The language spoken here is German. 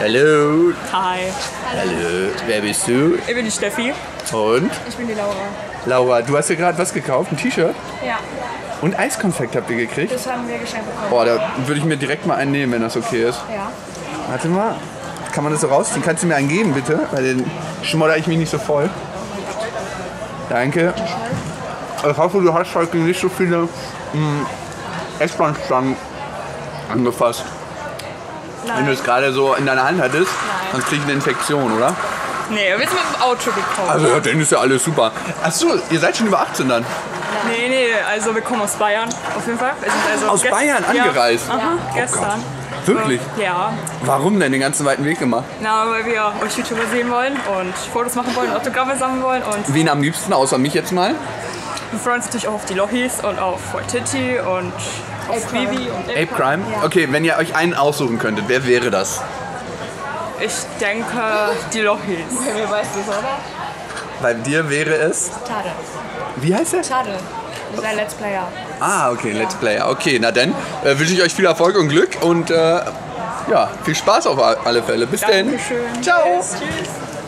Hallo. Hi, Hallo. Wer bist du? ich bin die Steffi. Und? Ich bin die Laura. Laura, du hast dir gerade was gekauft? Ein T-Shirt? Ja, Und Eiskonfekt habt ihr gekriegt? das haben wir geschenkt bekommen. Boah, da würde ich mir direkt mal einen nehmen, wenn das okay ist. Ja. Warte mal. Kann man das so rausziehen? Kannst du mir einen geben, bitte? Weil den schmodder ich mich nicht so voll. Danke. Ich hoffe, du hast heute nicht so viele mm, S-Bahn-Stangen angefasst. Wenn du es gerade so in deiner Hand hattest, dann krieg ich eine Infektion, oder? Nee, wir sind mit dem Auto gekommen. Also, ja, dann ist ja alles super. Achso, ihr seid schon über 18 dann. nee, nee, also wir kommen aus Bayern, auf jeden Fall. Also Aus Bayern ja, angereist? Oh Aha, gestern. Wirklich? Ja, Warum denn den ganzen weiten Weg gemacht? na, weil wir euch YouTuber sehen wollen und Fotos machen wollen, Autogramme sammeln wollen und Wen am liebsten, außer mich jetzt mal? wir freuen uns natürlich auch auf die Lochis und auf Waititi und Vivi und Ape Crime? Okay, wenn ihr euch einen aussuchen könntet, wer wäre das? Ich denke, die Lochis. Wer weiß das, oder? Bei dir wäre es. Schade. Wie heißt er? Schade. Das ist ein Let's Player. Ah, okay, Let's Player. Okay, na dann äh, wünsche ich euch viel Erfolg und Glück und äh, ja, viel Spaß auf alle Fälle. Bis dann. Dankeschön. Ciao. Tschüss.